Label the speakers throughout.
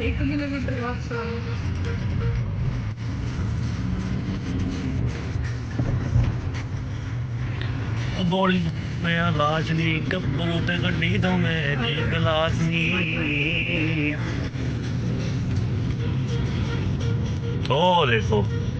Speaker 1: ਇੱਕ ਕਿਲੋਮੀਟਰ ਬਸ
Speaker 2: ਗੋਲੀ ਮੈਂ ਲਾਸ਼ ਦੀ ਕੱਪੜੋਂ ਤੇ ਗੱਡੀ ਤੋਂ ਮੇਰੀ ਗਲਾਸ ਨਹੀਂ ਉਹ ਦੇਖੋ ਉਹ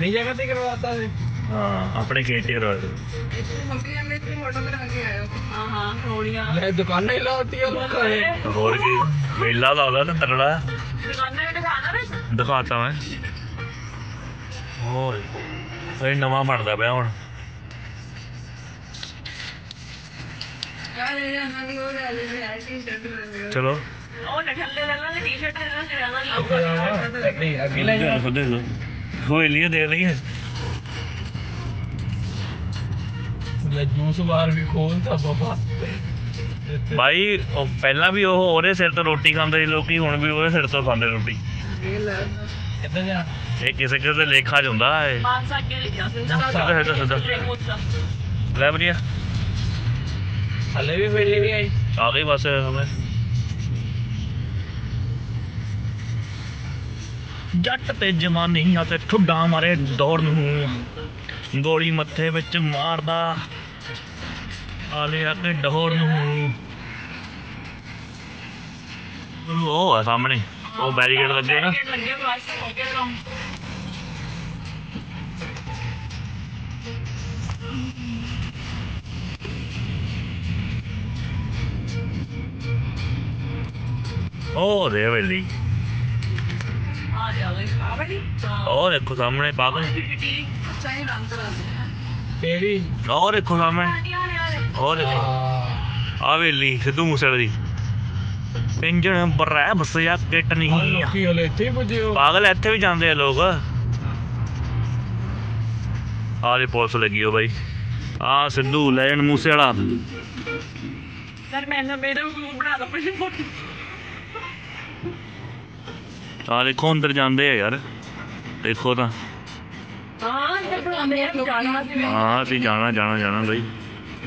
Speaker 3: ਆਪਣੀ ਜਗ੍ਹਾ ਤੇ ਕਰਵਾਤਾ ਸੀ
Speaker 2: ਹਾਂ ਆਪਣੇ ਗੇਟ ਤੇ ਕਰਵਾ ਦੇ
Speaker 1: ਮੰਮੀ ਨੇ ਮੇਰੀ ਫੋਟੋ ਕਰਾ ਕੇ ਆਇਓ। ਹਾਂ ਹਾਂ ਰੋੜੀਆਂ
Speaker 3: ਲੈ ਦੁਕਾਨਾਂ ਹੀ ਲਾਤੀਆਂ ਲੋਕਾਂ ਨੇ।
Speaker 2: ਹੋਰ ਕੀ ਮੇਲਾ ਲਾਉਦਾ ਤੇ ਤਗੜਾ
Speaker 1: ਦੁਕਾਨਾਂ ਵੀ ਦਿਖਾਣਾ ਵਿੱਚ?
Speaker 2: ਦਿਖਾਤਾ ਮੈਂ। ਹੋਰ ਇਹ ਨਵਾਂ ਬਣਦਾ ਪਿਆ ਹੁਣ।
Speaker 1: ਚਲੋ ਉਹ ਠੱਲੇ ਲੈ ਲੈ ਟੀ-ਸ਼ਰਟ ਲੈ ਲੈ ਲੈ ਲੈ
Speaker 3: ਨਹੀਂ ਅਗਲੇ ਲੈ
Speaker 2: ਲੈ ਦੇ ਰਹੀ ਹੈ
Speaker 3: ਲੈ ਜੂਸ ਬਾਹਰ ਵੀ ਖੋਲਤਾ ਬਾਬਾ।
Speaker 2: ਭਾਈ ਉਹ ਪਹਿਲਾਂ ਵੀ ਉਹ ਉਹਦੇ ਸਿਰ ਤੋਂ ਰੋਟੀ ਖਾਂਦੇ ਸੀ ਲੋਕੀ ਹੁਣ ਵੀ ਉਹਦੇ ਸਿਰ ਤੋਂ ਖਾਂਦੇ ਰੋਟੀ।
Speaker 1: ਇਹ ਲੈ
Speaker 3: ਕਿੱਦਾਂ ਜਾ?
Speaker 2: ਇਹ ਕਿਸੇ ਕਿਸੇ ਦੇ ਲੇਖਾ ਚ ਹੁੰਦਾ ਹੈ
Speaker 1: ਮਾਨਸਾ ਕੇ ਲਿਆ ਸੀ
Speaker 2: ਸਿੱਧਾ ਲੈ ਵਧੀਆ।
Speaker 3: ਹਲੇ ਵੀ ਵੇਲੇ ਨਹੀਂ ਆਈ।
Speaker 2: ਆ ਗਈ ਬਸ ਹਮੇ ਜੱਟ ਤੇ ਜਵਾਨੀ ਆ ਤੇ ਠੁੱਡਾ ਮਾਰੇ ਦੌੜ ਨੂੰ ਗੋਲੀ ਮੱਥੇ ਵਿੱਚ ਮਾਰਦਾ ਆਲੇ ਆ ਕੇ ਡਹੋਰ ਨੂੰ। ਉਹ ਆ ਸਾਹਮਣੇ ਉਹ ਬੈਰੀਕੇਡ ਲੱਗੇ ਨਾ ਉਹ ਦੇ ਵੇਲੀ। ਉਹ ਦੇਖੋ ਸਾਹਮਣੇ ਪਾਗਲ।
Speaker 1: ਚਾਹੀ ਰੰਗ ਕਰਾ
Speaker 3: ਤੇਰੀ
Speaker 2: ਉਹ ਦੇਖੋ ਸਾਹਮਣੇ। ਉਹ ਦੇਖੋ। ਆ ਵੇਲੀ ਸਿੱਧੂ ਮੂਸੇ ਦੀ। ਪਿੰਜਣ ਬਰੈ ਬਸਿਆ ਕਿਟ ਨਹੀਂ
Speaker 3: ਲੋਕੀ ਹਲੇ ਇੱਥੇ ਹੀ ਪੁੱਜੇ ਹੋ।
Speaker 2: ਪਾਗਲ ਇੱਥੇ ਵੀ ਜਾਂਦੇ ਆ ਲੋਕ। ਆਹ ਦੇ ਪੁਲਿਸ ਲੱਗੀ ਹੋ ਬਾਈ। ਆ ਸਿੱਧੂ ਲੈਣ ਮੂਸੇ ਵਾਲਾ
Speaker 1: ਸਰ ਮੈਂ ਨਾ ਮੇਰੇ ਨੂੰ ਬਣਾ ਦੋ ਪਹਿਲੇ ਫੋਟੋ
Speaker 2: ਆ ਦੇਖੋ ਅੰਦਰ ਜਾਂਦੇ ਆ ਯਾਰ। ਦੇਖੋ ਤਾਂ।
Speaker 1: ਹਾਂ ਇਹ ਬਣਾ ਮੇਰੇ ਜਾਣਾ
Speaker 2: ਹਾਂ ਅਸੀਂ ਜਾਣਾ ਜਾਣਾ ਜਾਣਾ ਬਾਈ।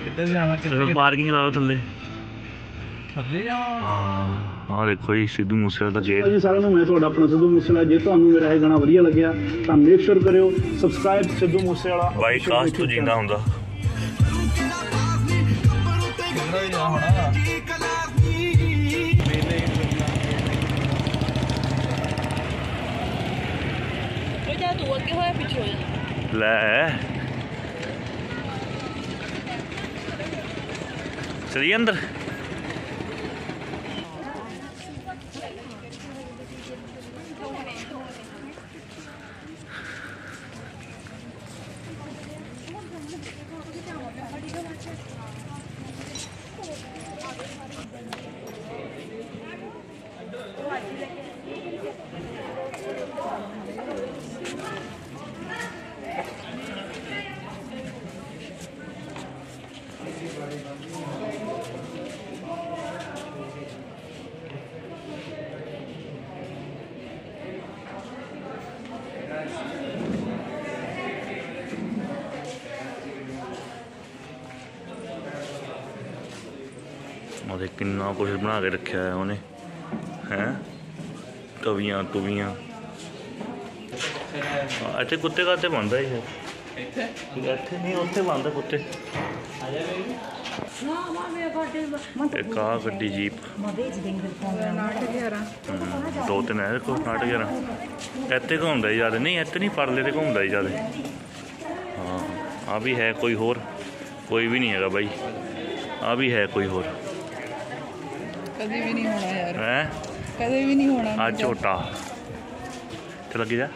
Speaker 3: ਕਿੱਧਰ ਜਾਣਾ
Speaker 2: ਚਲੋ ਪਾਰਕਿੰਗ ਲਾਓ ਥੱਲੇ।
Speaker 3: ਥੱਲੇ ਜਾ
Speaker 2: ਆ ਦੇਖੋ ਜੀ ਸਿੱਧੂ ਮੂਸੇ ਵਾਲਾ ਦਾ ਗੇਟ
Speaker 4: ਜੀ ਸਾਰਿਆਂ ਨੂੰ ਮੈਂ ਤੁਹਾਡਾ ਆਪਣਾ ਸਿੱਧੂ ਮੂਸੇਵਾਲਾ। ਜੇ ਤੁਹਾਨੂੰ ਮੇਰਾ ਇਹ ਗਾਣਾ ਵਧੀਆ ਲੱਗਿਆ ਤਾਂ ਮੇਕ ਸ਼ੋਰ ਕਰਿਓ ਸਬਸਕ੍ਰਾਈਬ ਸਿੱਧੂ ਮੂਸੇਵਾਲਾ।
Speaker 2: ਬਾਈ ਕਾਸ਼ ਤੋਂ ਜਿੰਦਾ ਹੁੰਦਾ।
Speaker 3: ਕਿੱਧਰ ਜਾ
Speaker 1: ਤੂੰ ਅੱਗੇ ਹੋਇਆ ਪਿੱਛੇ ਹੋ ਜਾ
Speaker 2: ਲੈ। ਚਲੀ ਅੰਦਰ। ਉਹਦੇ ਕਿੰਨਾ ਕੁਝ ਬਣਾ ਕੇ ਰੱਖਿਆ ਹੈ ਉਹਨੇ ਹੈ? ਤਵੀਆਂ ਤੁਵੀਆਂ ਇੱਥੇ ਕੁੱਤੇ ਕਾਤੇ ਬੰਦਾ ਹੀ ਹੈ ਇੱਥੇ? ਇੱਥੇ ਨਹੀਂ ਉੱਥੇ ਬੰਦਾ ਕੁੱਤੇ। ਇੱਕ ਆ ਗੱਡੀ ਜੀਪ ਹਮ, ਦੋ ਤਿੰਨ ਹੈ ਕੋ ਨਾਟਕ ਯਾਰ ਇੱਥੇ ਘੁੰਮਦਾ ਹੀ ਜ਼ਿਆਦਾ। ਨਹੀਂ ਇੱਥੇ ਨਹੀਂ ਪਰਲੇ ਤੇ ਘੁੰਮਦਾ ਹੀ ਜ਼ਿਆਦਾ। ਹਾਂ ਆ ਵੀ ਹੈ ਕੋਈ ਹੋਰ। ਕੋਈ ਵੀ ਨਹੀਂ ਹੈਗਾ ਬਾਈ। ਆ ਵੀ ਹੈ ਕੋਈ ਹੋਰ।
Speaker 1: ਕਦੇ ਵੀ ਨਹੀਂ ਹੋਣਾ ਯਾਰ।
Speaker 2: ਹੈ?
Speaker 1: ਕਦੇ ਵੀ ਨਹੀਂ ਹੋਣਾ।
Speaker 2: ਆ ਝੋਟਾ। ਤੇ ਲੱਗੀ ਜਾ।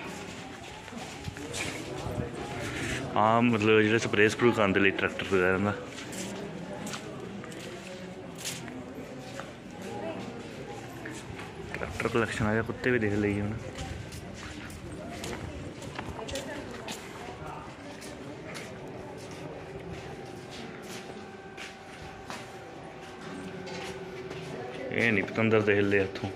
Speaker 2: ਆਮ ਮਤਲਬ ਜਿਹੜੇ ਸਪਰੇਅ ਸਪਰੂ ਕਰਨ ਦੇ ਲਈ ਟਰੈਕਟਰ ਵਗੈਰਾ ਦਾ ਟਰੈਕਟਰ ਕਲੈਕਸ਼ਨ ਆਇਆ ਕੁੱਤੇ ਵੀ ਦੇਖ ਲਈ ਹੁਣ। ਇਹ ਨਹੀਂ ਪਤੰਦਰ ਦੇ ਹਿੱਲੇ ਹੱਥੋਂ